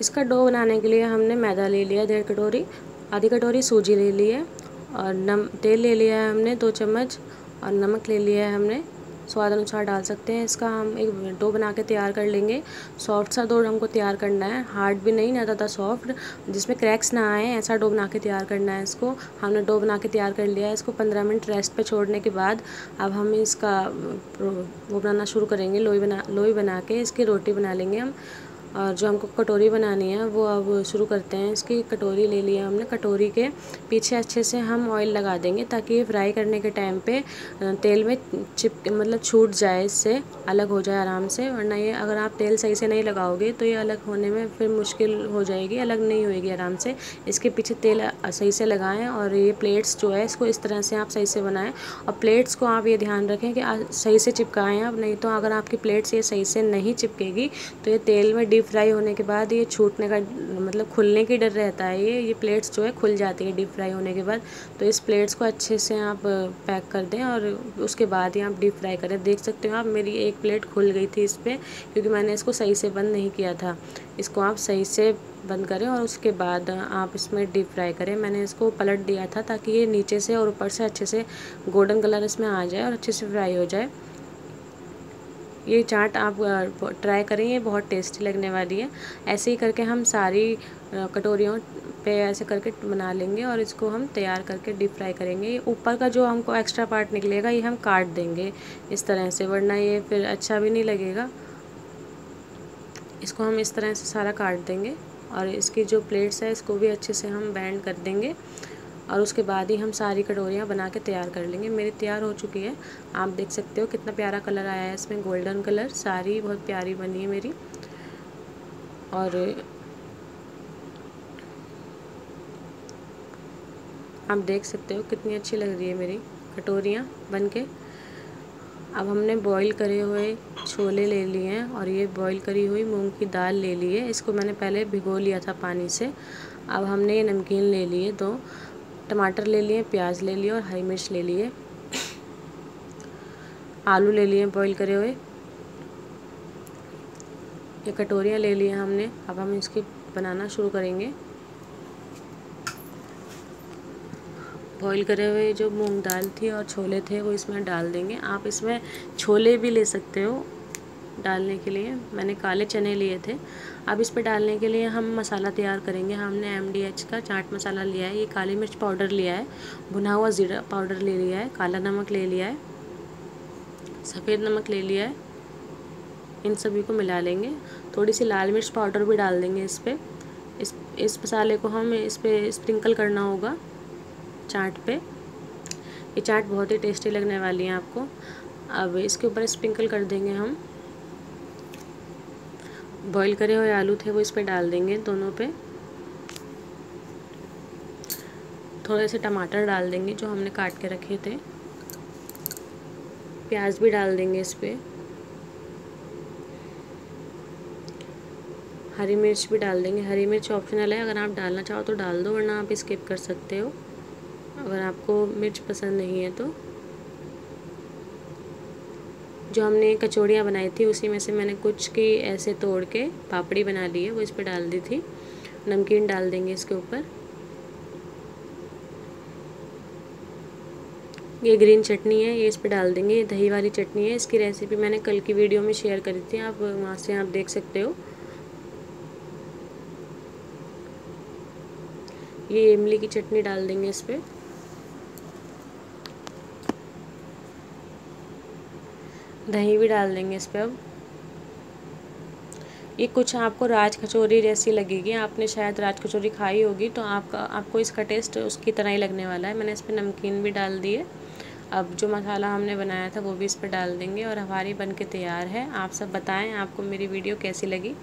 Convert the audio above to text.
इसका डो बनाने के लिए हमने मैदा ले लिया, डेढ़ कटोरी, आधी कटोरी सूजी ले ली है और नम, तेल ले लिया है हमने दो चम्मच और नमक ले लिया है हमने। स्वाद अनुसार डाल सकते हैं। इसका हम एक डो बना के तैयार कर लेंगे। सॉफ्ट सा डो हमको तैयार करना है। हार्ड भी नहीं, ना ज़्यादा सॉफ्ट, जिसमें क्रैक्स ना आए, ऐसा डो बना के तैयार करना है इसको। हमने डो बना के तैयार कर लिया है इसको पंद्रह मिनट रेस्ट पे छोड़ने के बाद। अब हम इसका वो बनाना शुरू करेंगे, लोई बना लोई बना के इसकी रोटी बना लेंगे हम। और जो हमको कटोरी बनानी है, वो अब शुरू करते हैं। इसकी कटोरी ले लिया हमने। कटोरी के पीछे अच्छे से हम ऑयल लगा देंगे ताकि ये फ्राई करने के टाइम पे तेल में चिप मतलब छूट जाए, इससे अलग हो जाए आराम से। वरना ये अगर आप तेल सही से नहीं लगाओगे तो ये अलग होने में फिर मुश्किल हो जाएगी, अलग नहीं होएगी आराम से। इसके पीछे तेल सही से लगाएँ और ये प्लेट्स जो है, इसको इस तरह से आप सही से बनाएँ। और प्लेट्स को आप ये ध्यान रखें कि सही से चिपकाएँ आप, नहीं तो अगर आपकी प्लेट्स ये सही से नहीं चिपकेगी तो ये तेल में डीप फ्राई होने के बाद ये छूटने का मतलब खुलने की डर रहता है। ये ये प्लेट्स जो है खुल जाती है डीप फ्राई होने के बाद। तो इस प्लेट्स को अच्छे से आप पैक कर दें और उसके बाद ही आप डीप फ्राई करें। देख सकते हो आप, मेरी एक प्लेट खुल गई थी इस पर क्योंकि मैंने इसको सही से बंद नहीं किया था। इसको आप सही से बंद करें और उसके बाद आप इसमें डीप फ्राई करें। मैंने इसको पलट दिया था ताकि ये नीचे से और ऊपर से अच्छे से गोल्डन कलर इसमें आ जाए और अच्छे से फ्राई हो जाए। ये चाट आप ट्राई करें, ये बहुत टेस्टी लगने वाली है। ऐसे ही करके हम सारी कटोरियों पे ऐसे करके बना लेंगे और इसको हम तैयार करके डीप फ्राई करेंगे। ये ऊपर का जो हमको एक्स्ट्रा पार्ट निकलेगा, ये हम काट देंगे इस तरह से, वरना ये फिर अच्छा भी नहीं लगेगा। इसको हम इस तरह से सारा काट देंगे और इसकी जो प्लेट्स है, इसको भी अच्छे से हम बैंड कर देंगे। और उसके बाद ही हम सारी कटोरियाँ बना के तैयार कर लेंगे। मेरी तैयार हो चुकी है। आप देख सकते हो कितना प्यारा कलर आया है इसमें, गोल्डन कलर। सारी बहुत प्यारी बनी है मेरी। और आप देख सकते हो कितनी अच्छी लग रही है मेरी कटोरियाँ बन के अब हमने बॉईल करे हुए छोले ले लिए हैं और ये बॉईल करी हुई मूंग की दाल ले ली है। इसको मैंने पहले भिगो लिया था पानी से। अब हमने ये नमकीन ले लिए दो। टमाटर ले लिए, प्याज ले लिए और हरी मिर्च ले लिए। आलू ले लिए बॉईल करे हुए। ये कटोरियाँ ले लिए हमने। अब हम इसकी बनाना शुरू करेंगे। बॉईल करे हुए जो मूंग दाल थी और छोले थे, वो इसमें डाल देंगे। आप इसमें छोले भी ले सकते हो डालने के लिए। मैंने काले चने लिए थे। अब इस पर डालने के लिए हम मसाला तैयार करेंगे। हमने एम डी एच का चाट मसाला लिया है, ये काली मिर्च पाउडर लिया है, भुना हुआ ज़ीरा पाउडर ले लिया है, काला नमक ले लिया है, सफ़ेद नमक ले लिया है, इन सभी को मिला लेंगे। थोड़ी सी लाल मिर्च पाउडर भी डाल देंगे इस पर इस इस मसाले को हम इस पर स्प्रिंकल करना होगा चाट पे। ये चाट बहुत ही टेस्टी लगने वाली है आपको। अब इसके ऊपर स्प्रिंकल कर देंगे हम। बॉईल करे हुए आलू थे, वो इस पर डाल देंगे दोनों पे। थोड़े से टमाटर डाल देंगे जो हमने काट के रखे थे। प्याज भी डाल देंगे इस पर हरी मिर्च भी डाल देंगे। हरी मिर्च ऑप्शनल है, अगर आप डालना चाहो तो डाल दो, वरना आप स्किप कर सकते हो। अगर आपको मिर्च पसंद नहीं है तो। जो हमने कचौड़ियाँ बनाई थी, उसी में से मैंने कुछ की ऐसे तोड़ के पापड़ी बना ली है, वो इस पर डाल दी थी। नमकीन डाल देंगे इसके ऊपर। ये ग्रीन चटनी है, ये इस पर डाल देंगे, ये दही वाली चटनी है। इसकी रेसिपी मैंने कल की वीडियो में शेयर करी थी, आप वहाँ से आप देख सकते हो। ये इमली की चटनी डाल देंगे इस पर दही भी डाल देंगे इस पर अब। ये कुछ आपको राज कचौरी जैसी लगेगी। आपने शायद राज कचौरी खाई होगी तो आपका, आपको इसका टेस्ट उसकी तरह ही लगने वाला है। मैंने इस पर नमकीन भी डाल दिए अब जो मसाला हमने बनाया था, वो भी इस पर डाल देंगे और हमारी बन के तैयार है। आप सब बताएँ, आपको मेरी वीडियो कैसी लगी?